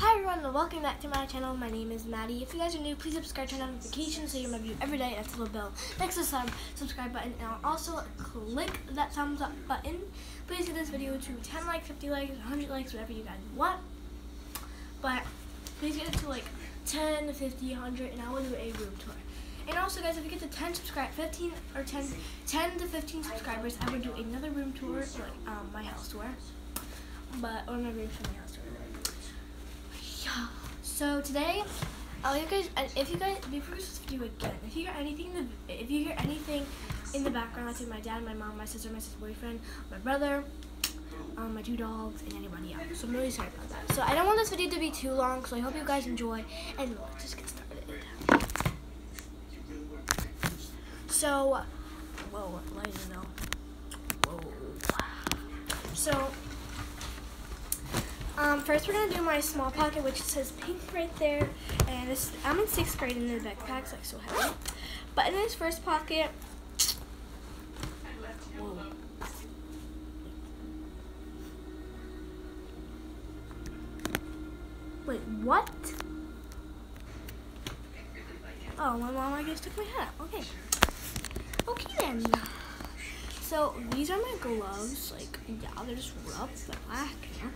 Hi everyone and welcome back to my channel. My name is Maddie. If you guys are new, please subscribe, turn on notifications so you my view every day. That's the little bell next to the subscribe button. And also click that thumbs up button. Please get this video to 10 likes, 50 likes, 100 likes, whatever you guys want. But please get it to like 10, 50, 100, and I will do a room tour. And also, guys, if you get to 10 subscribe, 15 or 10, 10 to 15 subscribers, I will do another room tour, like um, my house tour. But or my room tour, my house tour. Yeah. So today, oh, you guys, if you guys, before this video again, if you hear anything, in the, if you hear anything in the background, that's my dad, my mom, my sister, my sister's boyfriend, my brother, um, my two dogs, and anybody else. So I'm really sorry about that. So I don't want this video to be too long, so I hope you guys enjoy, and let's just get started. So, whoa, lighter though. Whoa. So, um, first we're gonna do my small pocket, which says pink right there, and this I'm in sixth grade, and the backpack's like so heavy. But in this first pocket. Wait, what? Oh, my mom, I guess, took my hat. Okay. Okay, then. So, these are my gloves. Like, yeah, they're just black. Yeah.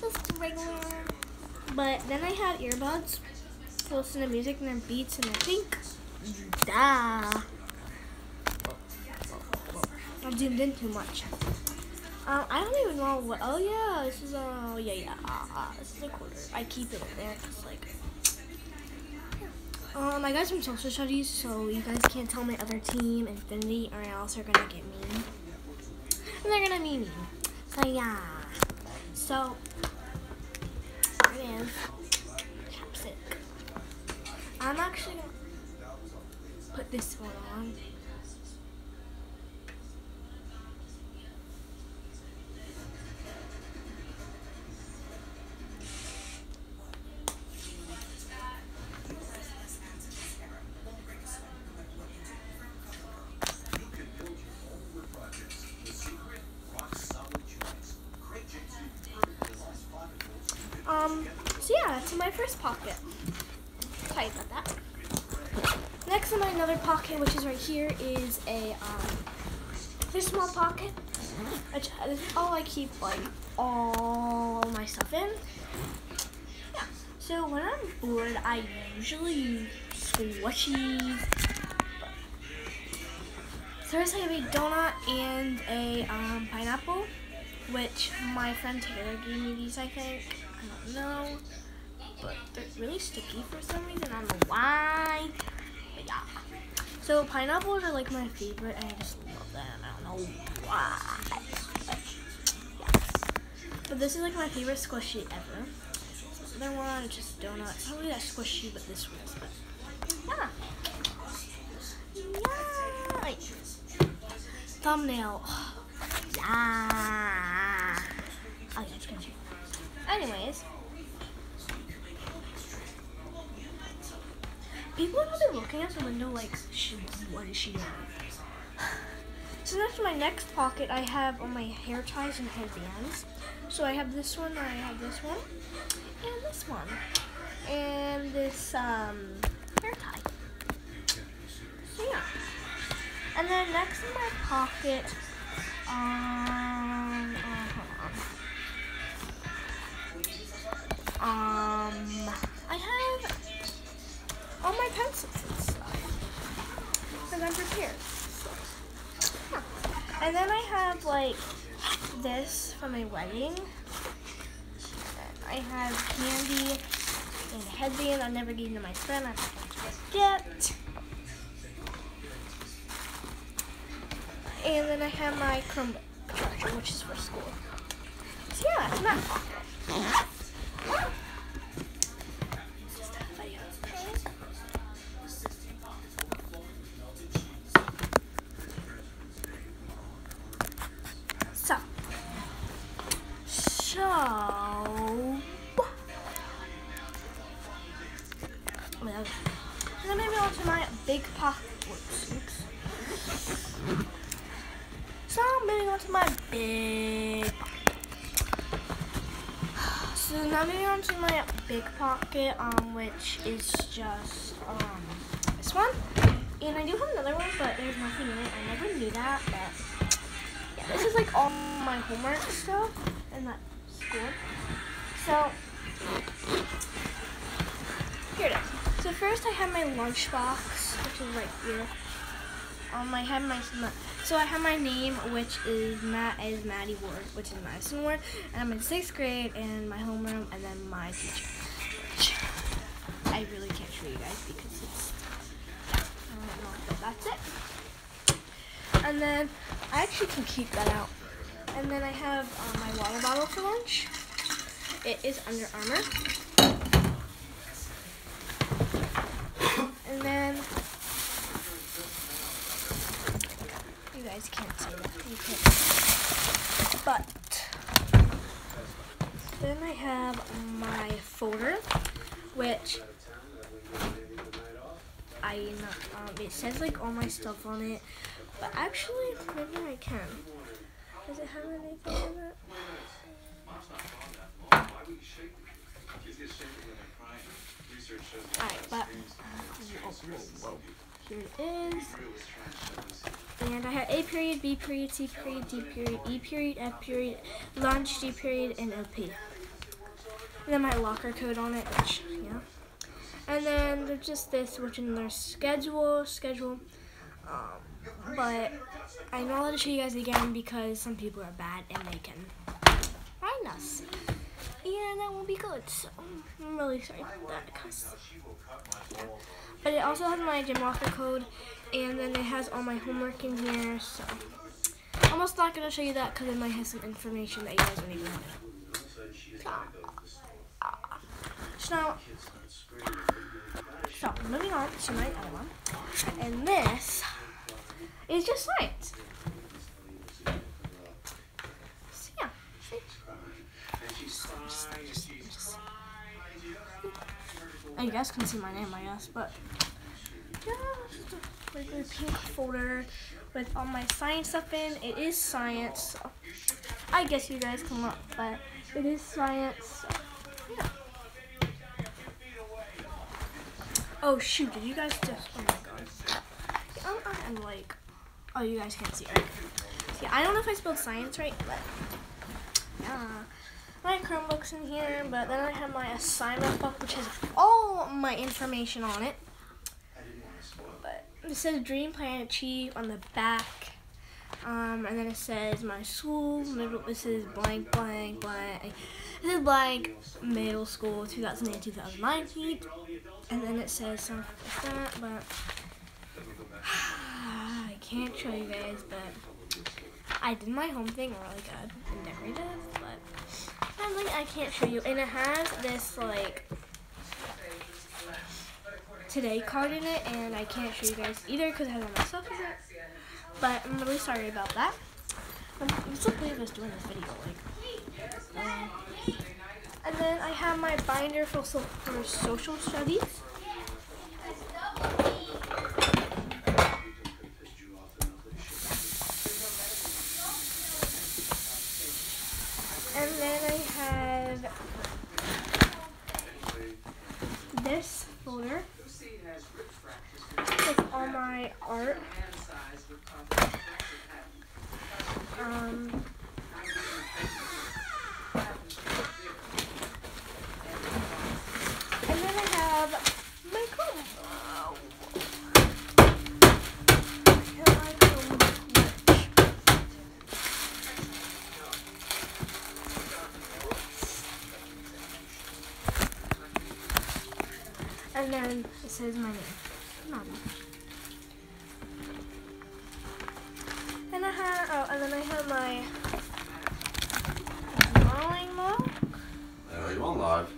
Just regular. But then I had earbuds to listen to music and then beats, and I think, da. I zoomed in too much. Um, I don't even know what. Oh yeah, this is uh, yeah, yeah. Uh, uh, this is a quarter. I keep it in there because like. Um, I got some social studies, so you guys can't tell my other team, Infinity, or else they're gonna get mean. And they're gonna mean. So yeah. So it is chapstick. I'm actually gonna put this one on. First pocket. Sorry about that. Next in my another pocket, which is right here, is a um, this small pocket. Which is all I keep like all my stuff in. Yeah. So when I'm bored, I usually use squishies. First, I have a donut and a um, pineapple, which my friend Taylor gave me these, I think. I don't know. Really sticky for some reason. I don't know why. But yeah. So pineapples are like my favorite and I just love them. I don't know why. But, yeah. but this is like my favorite squishy ever. The other one is just donut. It's not really that squishy, but this one is. But yeah. Yeah. Thumbnail. Yeah. Oh, it's good. Anyways, people are probably looking out the window like, what is she doing? So next, my next pocket, I have all my hair ties and headbands. So I have this one, I have this one, and this one, and this um, hair tie. So yeah. And then next in my pocket, um, Um, have all my pencils and stuff. Because I'm prepared. Huh. And then I have like this for my wedding. And I have candy and a headband I never gave to my friend. I'm going to forget. And then I have my Chromebook charger, which is for school. So yeah, that's my big pocket. So moving on to my big so now moving on to my big pocket, um, which is just um this one. And I do have another one, but there's nothing in it. I never knew that, but yeah, this is like all my homework stuff in that school. So here it is. So first I have my lunchbox, is right here. Um, I have my so I have my name, which is Matt is Maddie Ward, which is Madison Ward, and I'm in sixth grade, and my homeroom, and then my teacher. Which I really can't show you guys because it's I don't know, but that's it. And then I actually can keep that out. And then I have uh, my water bottle for lunch. It is Under Armour. And then you guys can't see that. You can't. But then I have my folder, which I it like all my stuff on it, but actually maybe I can. Does it have anything in it? Alright, but oh, here it is. And I have A period, B period, C period, D period, E period, F period, lunch, D period, and OP. And then my locker code on it, which, yeah. And then there's just this, which in their schedule, schedule. Um, but I know how to show you guys again because some people are bad and they can find us. And that won't be good, so I'm really sorry about that. Cause, yeah. But it also has my gym locker code, and then it has all my homework in here, so I'm almost not going to show you that because it might have some information that you guys don't even know. So now, so moving on to my other one, and this is just science. So yeah, you guys can see my name, I guess, but just a regular pink folder with all my science stuff in. It is science, so I guess you guys can look, but it is science. So, yeah. Oh shoot! Did you guys just? Oh my god! I'm, I'm like, oh, you guys can't see right? See, I don't know if I spelled science right, but yeah my Chromebooks in here, but then I have my assignment book, which has all my information on it. But it says Dream Plan Achieve on the back. Um, and then it says my school, middle, this is blank, blank, blank. This is blank, middle school, 2008, 2019. And then it says something like that, but I can't show you guys, but I did my home thing really good and decorative, but I like I can't show you. And it has this like today card in it, and I can't show you guys either because it has all my stuff in it. But I'm really sorry about that. I'm, I'm so glad doing this video. Like, um, and then I have my binder for, for social studies. And then I have this folder with all my art. Um, and then I have my comb. And then it says my name. Maddie. And my drawing book. Are you on live?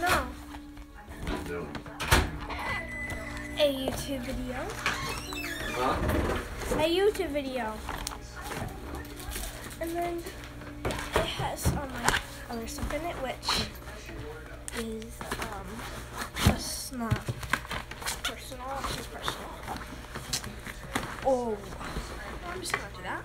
No, What are you doing? a YouTube video. Huh? A YouTube video. And then it has all my other stuff in it, which is um just not personal, it's just personal. Oh, I'm just gonna do that.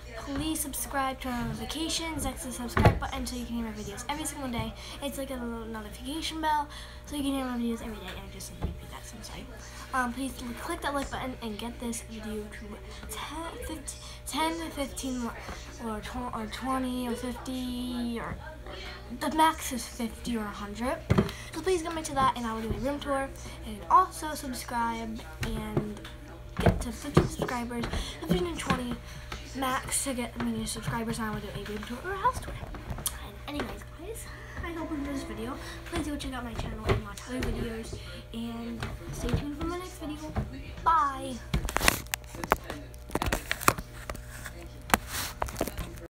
Please subscribe, turn on notifications, next to the subscribe button so you can hear my videos every single day. It's like a little notification bell so you can hear my videos every day. I just repeat that, so I'm sorry. Um, please click that like button and get this video to 10, 15, 10 to 15 or, or 20 or 50 or the max is 50 or 100. So please get into that and I will do a room tour. And also subscribe and get to 50 subscribers, 15 and 20 max to get many subscribers and I will do a room tour or a house tour. And anyways guys, I hope you enjoyed this video. Please go check out my channel and watch other videos and stay tuned for my next video. Bye!